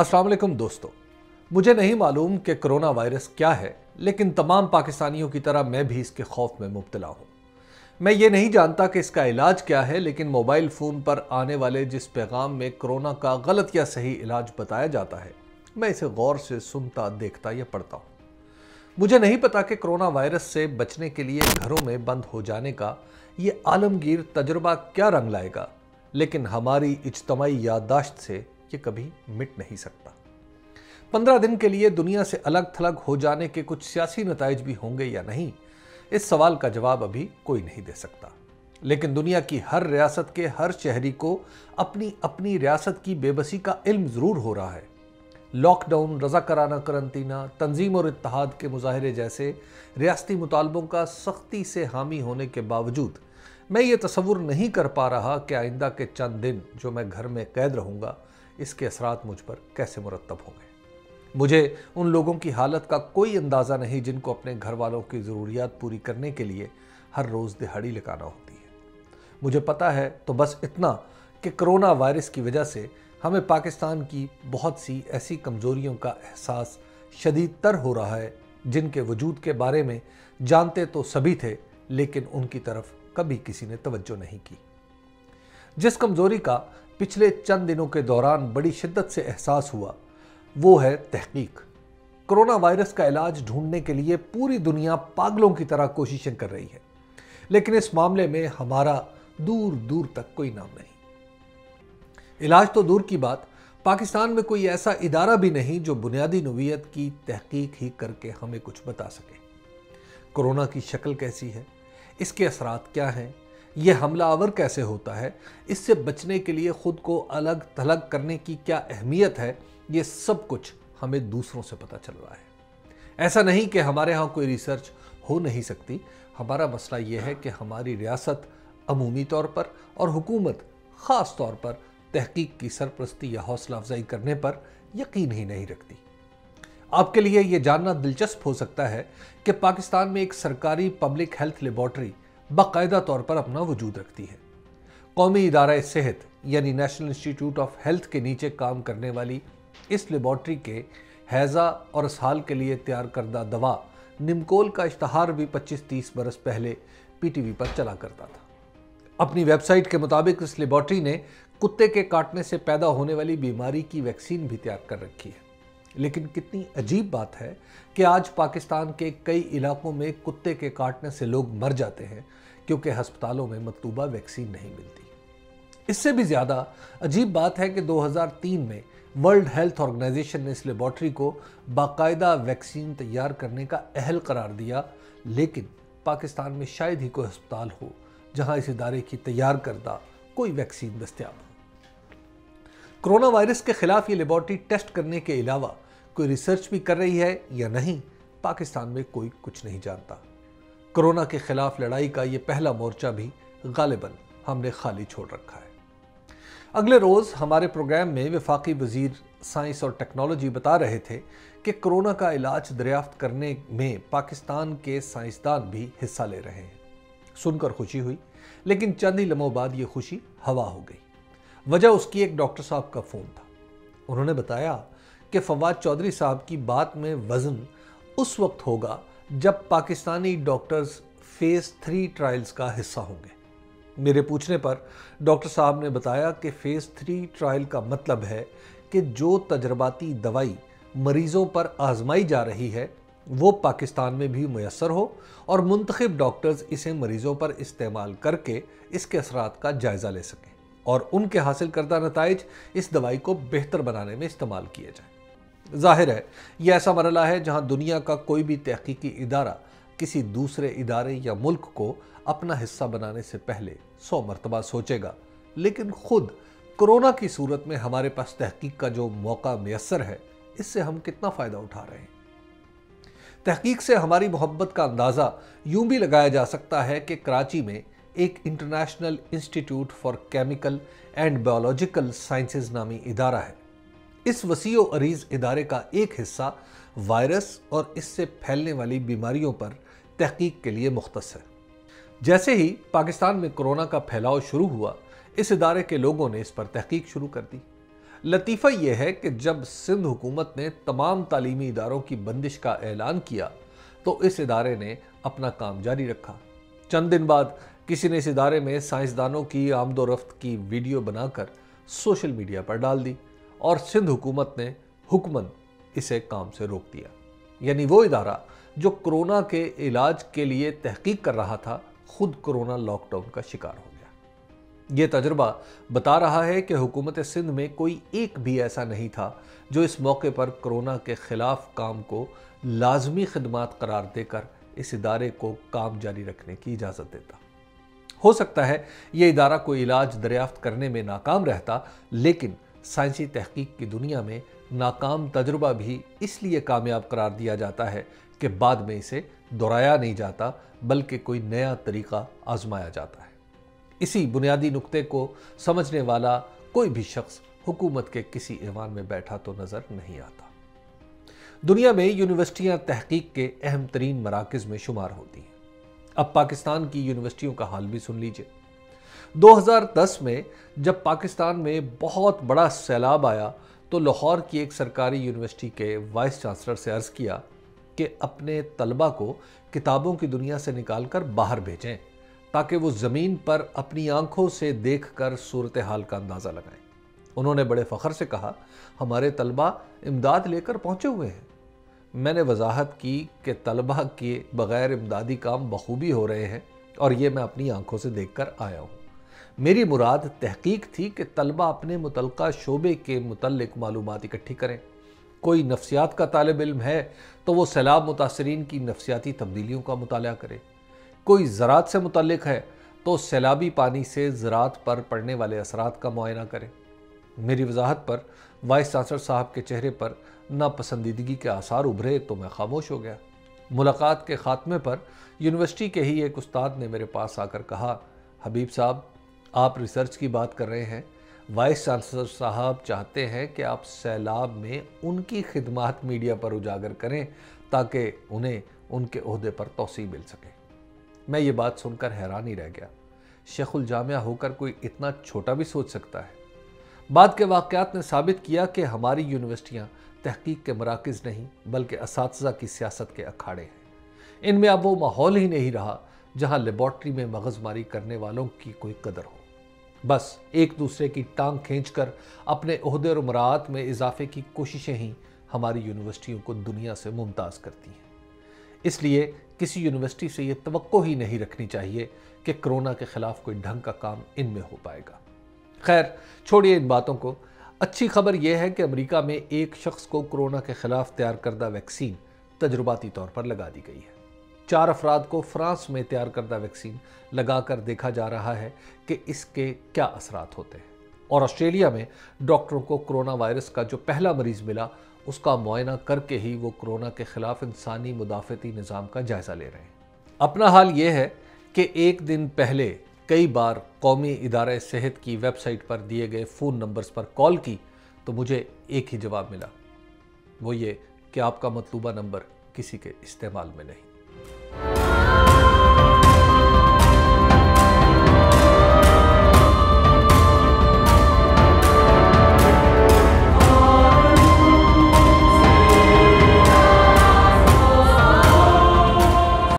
السلام علیکم دوستو، مجھے نہیں معلوم کہ کرونا وائرس کیا ہے، لیکن تمام پاکستانیوں کی طرح میں بھی اس کے خوف میں مبتلا ہوں۔ میں یہ نہیں جانتا کہ اس کا علاج کیا ہے، لیکن موبائل فون پر آنے والے جس پیغام میں کرونا کا غلط یا صحیح علاج بتایا جاتا ہے، میں اسے غور سے سنتا، دیکھتا یا پڑھتا ہوں۔ مجھے نہیں پتا کہ کرونا وائرس سے بچنے کے لیے گھروں میں بند ہو جانے کا یہ عالمگیر تجربہ کیا رنگ لائے گا، لیکن ہماری اجتماعی یادداشت سے یہ کبھی مٹ نہیں سکتا۔ پندرہ دن کے لیے دنیا سے الگ تھلگ ہو جانے کے کچھ سیاسی نتائج بھی ہوں گے یا نہیں، اس سوال کا جواب ابھی کوئی نہیں دے سکتا۔ لیکن دنیا کی ہر ریاست کے ہر شہری کو اپنی اپنی ریاست کی بے بسی کا علم ضرور ہو رہا ہے۔ لاک ڈاؤن، رضا کرانہ کرنطینہ تنظیم اور اتحاد کے مظاہرے جیسے ریاستی مطالبوں کا سختی سے حامی ہونے کے باوجود میں یہ تصور نہیں کر پا رہا کہ آئندہ کے چند دن جو میں گھر میں قید رہوں گا اس کے اثرات مجھ پر کیسے مرتب ہوں گے؟ مجھے ان لوگوں کی حالت کا کوئی اندازہ نہیں جن کو اپنے گھر والوں کی ضروریات پوری کرنے کے لیے ہر روز دہاڑی لگانا ہوتی ہے۔ مجھے پتا ہے تو بس اتنا کہ کرونا وائرس کی وجہ سے ہمیں پاکستان کی بہت سی ایسی کمزوریوں کا احساس شدید تر ہو رہا ہے جن کے وجود کے بارے میں جانتے تو سبھی تھے لیکن ان کی طرف کبھی کسی نے توجہ نہیں کی۔ جس کمزوری کا پچھلے چند دنوں کے دوران بڑی شدت سے احساس ہوا، وہ ہے تحقیق۔ کرونا وائرس کا علاج ڈھونڈنے کے لیے پوری دنیا پاگلوں کی طرح کوششیں کر رہی ہے، لیکن اس معاملے میں ہمارا دور دور تک کوئی نام نہیں۔ علاج تو دور کی بات، پاکستان میں کوئی ایسا ادارہ بھی نہیں جو بنیادی نویت کی تحقیق ہی کر کے ہمیں کچھ بتا سکے۔ کرونا کی شکل کیسی ہے؟ اس کے اثرات کیا ہیں؟ یہ حملہ آور کیسے ہوتا ہے؟ اس سے بچنے کے لیے خود کو الگ تھلگ کرنے کی کیا اہمیت ہے؟ یہ سب کچھ ہمیں دوسروں سے پتہ چل رہا ہے۔ ایسا نہیں کہ ہمارے ہاں کوئی ریسرچ ہو نہیں سکتی۔ ہمارا مسئلہ یہ ہے کہ ہماری ریاست عمومی طور پر اور حکومت خاص طور پر تحقیق کی سرپرستی یا حوصلہ افزائی کرنے پر یقین ہی نہیں رکھتی۔ آپ کے لیے یہ جاننا دلچسپ ہو سکتا ہے کہ پاکستان میں ایک سرکاری پبلک ہیلتھ لیبارٹری باقاعدہ طور پر اپنا وجود رکھتی ہے۔ قومی ادارہ صحت یعنی نیشنل انسٹیٹیوٹ آف ہیلتھ کے نیچے کام کرنے والی اس لیبارٹری کے حیضہ اور اسحال کے لیے تیار کردہ دوا نمکول کا اشتہار بھی پچیس تیس برس پہلے پی ٹی وی پر چلا کرتا تھا۔ اپنی ویب سائٹ کے مطابق اس لیبارٹری نے کتے کے کاٹنے سے پیدا ہونے والی بیماری کی ویکسین بھی تیار کر رکھی ہے۔ لیکن کتنی عجیب بات ہے کہ آج پاکستان کے کئی علاقوں میں کتے کے کاٹنے سے لوگ مر جاتے ہیں کیونکہ ہسپتالوں میں مطلوبہ ویکسین نہیں ملتی۔ اس سے بھی زیادہ عجیب بات ہے کہ دو ہزار تین میں ورلڈ ہیلتھ آرگنائزیشن نے اس لیبارٹری کو باقاعدہ ویکسین تیار کرنے کا اہل قرار دیا، لیکن پاکستان میں شاید ہی کوئی ہسپتال ہو جہاں اس ادارے کی تیار کردہ کوئی ویکسین دستیاب ہو۔ کرونا وائرس کے خلاف یہ لیبارٹری ٹیسٹ کرنے کے علاوہ کوئی ریسرچ بھی کر رہی ہے یا نہیں، پاکستان میں کوئی کچھ نہیں جانتا۔ کرونا کے خلاف لڑائی کا یہ پہلا مورچہ بھی غالباً ہم نے خالی چھوڑ رکھا ہے۔ اگلے روز ہمارے پروگرام میں وفاقی وزیر سائنس اور ٹیکنالوجی بتا رہے تھے کہ کرونا کا علاج دریافت کرنے میں پاکستان کے سائنسدان بھی حصہ لے رہے ہیں۔ سن کر خوشی ہوئی، لیکن چند ہی لمحوں بعد یہ خوشی ہوا ہو گئی۔ وجہ اس کی ایک ڈاکٹر صاحب کا فون تھا۔ انہوں نے بتایا کہ فواد چودھری صاحب کی بات میں وزن اس وقت ہوگا جب Pakistani doctors phase three trials کا حصہ ہوں گے۔ میرے پوچھنے پر ڈاکٹر صاحب نے بتایا کہ فیز تھری ٹرائل کا مطلب ہے کہ جو تجرباتی دوائی مریضوں پر آزمائی جا رہی ہے، وہ پاکستان میں بھی میسر ہو اور منتخب ڈاکٹرز اسے مریضوں پر استعمال کر کے اس کے اثرات کا جائزہ لے سکیں اور ان کے حاصل کردہ نتائج اس دوائی کو بہتر بنانے میں استعمال کیے جائیں۔ ظاہر ہے، یہ ایسا مرحلہ ہے جہاں دنیا کا کوئی بھی تحقیقی ادارہ کسی دوسرے ادارے یا ملک کو اپنا حصہ بنانے سے پہلے سو مرتبہ سوچے گا۔ لیکن خود کرونا کی صورت میں ہمارے پاس تحقیق کا جو موقع میسر ہے، اس سے ہم کتنا فائدہ اٹھا رہے ہیں؟ تحقیق سے ہماری محبت کا اندازہ یوں بھی لگایا جا سکتا ہے کہ کراچی میں ایک international institute for chemical and biological sciences نامی ادارہ ہے۔ اس وسیع و عریض ادارے کا ایک حصہ وائرس اور اس سے پھیلنے والی بیماریوں پر تحقیق کے لیے مختص ہے جیسے ہی پاکستان میں کرونا کا پھیلاؤ شروع ہوا، اس ادارے کے لوگوں نے اس پر تحقیق شروع کر دی۔ لطیفہ یہ ہے کہ جب سندھ حکومت نے تمام تعلیمی اداروں کی بندش کا اعلان کیا، تو اس ادارے نے اپنا کام جاری رکھا۔ چند دن بعد کسی نے اس ادارے میں سائنسدانوں کی آمد و رفت کی ویڈیو بنا کر سوشل میڈیا پر ڈال دی۔ اور سندھ حکومت نے حکمن اسے کام سے روک دیا۔ یعنی وہ ادارہ جو کرونا کے علاج کے لیے تحقیق کر رہا تھا، خود کرونا لاک ڈاؤن کا شکار ہو گیا۔ یہ تجربہ بتا رہا ہے کہ حکومت سندھ میں کوئی ایک بھی ایسا نہیں تھا جو اس موقع پر کرونا کے خلاف کام کو لازمی خدمات قرار دے کر اس ادارے کو کام جاری رکھنے کی اجازت دیتا۔ ہو سکتا ہے یہ ادارہ کوئی علاج دریافت کرنے میں ناکام رہتا، لیکن سائنسی تحقیق کی دنیا میں ناکام تجربہ بھی اس لیے کامیاب قرار دیا جاتا ہے کہ بعد میں اسے دہرایا نہیں جاتا، بلکہ کوئی نیا طریقہ آزمایا جاتا ہے۔ اسی بنیادی نقطے کو سمجھنے والا کوئی بھی شخص حکومت کے کسی ایوان میں بیٹھا تو نظر نہیں آتا۔ دنیا میں یونیورسٹیاں تحقیق کے اہم ترین مراکز میں شمار ہوتی ہیں۔ اب پاکستان کی یونیورسٹیوں کا حال بھی سن لیجیے۔ دو ہزار دس میں جب پاکستان میں بہت بڑا سیلاب آیا، تو لاہور کی ایک سرکاری یونیورسٹی کے وائس چانسلر سے عرض کیا کہ اپنے طلبہ کو کتابوں کی دنیا سے نکال کر باہر بھیجیں تاکہ وہ زمین پر اپنی آنکھوں سے دیکھ کر صورتحال کا اندازہ لگائیں۔ انہوں نے بڑے فخر سے کہا، ہمارے طلبہ امداد لے کر پہنچے ہوئے ہیں۔ میں نے وضاحت کی کہ طلبہ کے بغیر امدادی کام بخوبی ہو رہے ہیں اور یہ میں اپنی آنکھوں سے دیکھ کر آیا ہوں۔ میری مراد تحقیق تھی کہ طلبہ اپنے متعلقہ شعبے کے متعلق معلومات اکٹھی کریں۔ کوئی نفسیات کا طالب علم ہے تو وہ سیلاب متاثرین کی نفسیاتی تبدیلیوں کا مطالعہ کرے۔ کوئی زراعت سے متعلق ہے تو سیلابی پانی سے زراعت پر پڑنے والے اثرات کا معائنہ کرے۔ میری وضاحت پر وائس چانسلر صاحب کے چہرے پر ناپسندیدگی کے آثار ابھرے تو میں خاموش ہو گیا۔ ملاقات کے خاتمے پر یونیورسٹی کے ہی ایک استاد نے میرے پاس آ کر کہا، حبیب صاحب آپ ریسرچ کی بات کر رہے ہیں۔ وائس چانسلر صاحب چاہتے ہیں کہ آپ سیلاب میں ان کی خدمات میڈیا پر اجاگر کریں تاکہ انہیں ان کے عہدے پر توسیع مل سکے۔ میں یہ بات سن کر حیران ہی رہ گیا۔ شیخ الجامعہ ہو کر کوئی اتنا چھوٹا بھی سوچ سکتا ہے۔ بعد کے واقعات نے ثابت کیا کہ ہماری یونیورسٹیاں تحقیق کے مراکز نہیں بلکہ اساتذہ کی سیاست کے اکھاڑے ہیں۔ ان میں اب وہ ماحول ہی نہیں رہا جہاں لیبارٹری میں مغز ماری کرنے والوں کی کوئی قدر ہو۔ بس ایک دوسرے کی ٹانگ کھینچ کر اپنے عہدے اور مراعات میں اضافے کی کوششیں ہی ہماری یونیورسٹیوں کو دنیا سے ممتاز کرتی ہیں۔ اس لیے کسی یونیورسٹی سے یہ توقع ہی نہیں رکھنی چاہیے کہ کرونا کے خلاف کوئی ڈھنگ کا کام ان میں ہو پائے گا۔ خیر، چھوڑیے ان باتوں کو۔ اچھی خبر یہ ہے کہ امریکہ میں ایک شخص کو کرونا کے خلاف تیار کردہ ویکسین تجرباتی طور پر لگا دی گئی ہے۔ چار افراد کو فرانس میں تیار کردہ ویکسین لگا کر دیکھا جا رہا ہے کہ اس کے کیا اثرات ہوتے ہیں۔ اور آسٹریلیا میں ڈاکٹروں کو کرونا وائرس کا جو پہلا مریض ملا، اس کا معائنہ کر کے ہی وہ کرونا کے خلاف انسانی مدافعتی نظام کا جائزہ لے رہے ہیں۔ اپنا حال یہ ہے کہ ایک دن پہلے کئی بار قومی ادارہ صحت کی ویب سائٹ پر دیے گئے فون نمبرز پر کال کی تو مجھے ایک ہی جواب ملا۔ وہ یہ کہ آپ کا مطلوبہ نمبر کسی کے استعمال میں نہیں۔